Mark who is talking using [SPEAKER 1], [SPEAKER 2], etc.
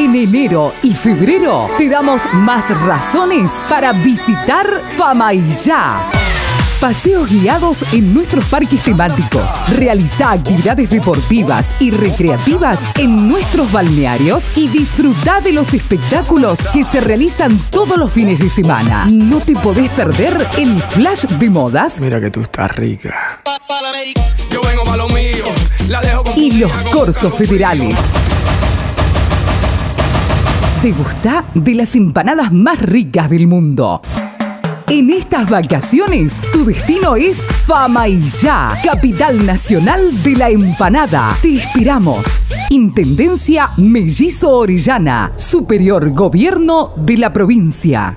[SPEAKER 1] En enero y febrero te damos más razones para visitar Famayá. Paseos guiados en nuestros parques temáticos. Realiza actividades deportivas y recreativas en nuestros balnearios y disfruta de los espectáculos que se realizan todos los fines de semana. No te podés perder el flash de modas
[SPEAKER 2] Mira que tú estás rica.
[SPEAKER 1] Y los corsos federales. Degusta de las empanadas más ricas del mundo. En estas vacaciones, tu destino es Famaillá, capital nacional de la empanada. Te esperamos. Intendencia Mellizo Orellana, Superior Gobierno de la provincia.